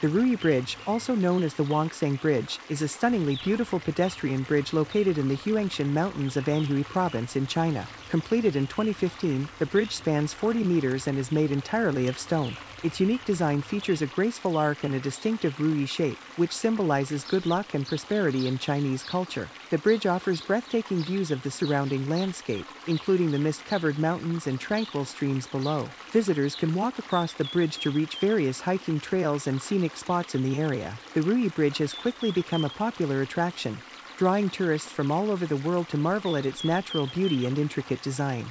The Ruyi Bridge, also known as the Wanxiang Bridge, is a stunningly beautiful pedestrian bridge located in the Huangshan Mountains of Anhui Province in China. Completed in 2015, the bridge spans 40 meters and is made entirely of stone. Its unique design features a graceful arc and a distinctive Ruyi shape, which symbolizes good luck and prosperity in Chinese culture. The bridge offers breathtaking views of the surrounding landscape, including the mist covered mountains and tranquil streams below. Visitors can walk across the bridge to reach various hiking trails and scenic spots in the area. The Ruyi Bridge has quickly become a popular attraction, drawing tourists from all over the world to marvel at its natural beauty and intricate design.